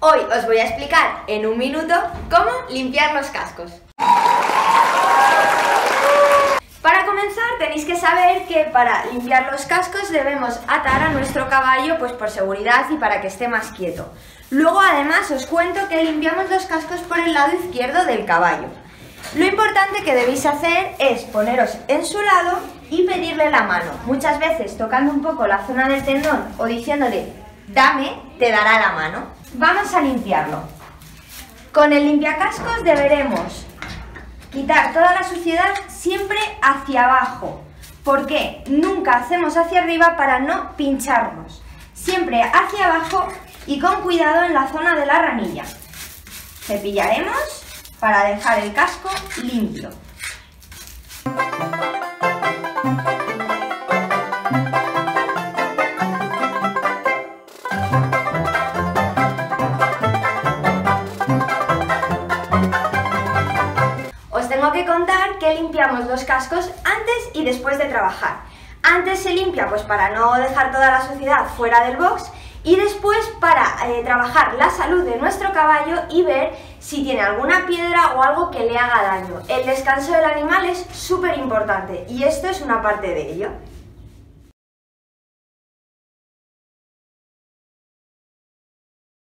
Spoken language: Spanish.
Hoy os voy a explicar en un minuto cómo limpiar los cascos. Para comenzar tenéis que saber que para limpiar los cascos debemos atar a nuestro caballo pues por seguridad y para que esté más quieto. Luego además os cuento que limpiamos los cascos por el lado izquierdo del caballo. Lo importante que debéis hacer es poneros en su lado y pedirle la mano. Muchas veces tocando un poco la zona del tendón o diciéndole dame, te dará la mano. Vamos a limpiarlo. Con el limpiacascos deberemos quitar toda la suciedad siempre hacia abajo. ¿Por qué? Nunca hacemos hacia arriba para no pincharnos. Siempre hacia abajo y con cuidado en la zona de la ranilla. Cepillaremos para dejar el casco limpio. Tengo que contar que limpiamos los cascos antes y después de trabajar. Antes se limpia pues para no dejar toda la suciedad fuera del box y después para eh, trabajar la salud de nuestro caballo y ver si tiene alguna piedra o algo que le haga daño. El descanso del animal es súper importante y esto es una parte de ello.